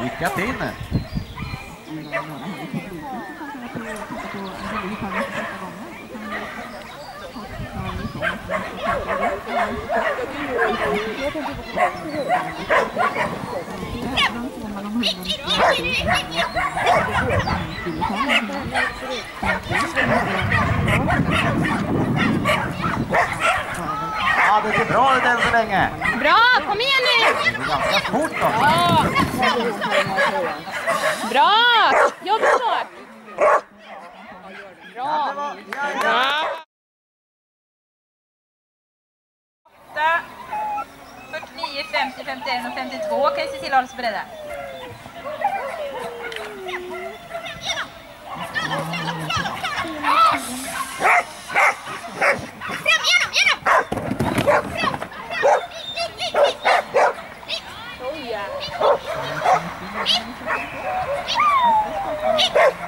Lycka till! Ja, det ser bra ut än så länge. Bra, kom igen nu! Det går ganska fort också. Ja. Bra! Jobba hårt! Bra! Ja, 8, 49, 50, 51 och 52 kan ju se till att hålla sig beredda. Eat this!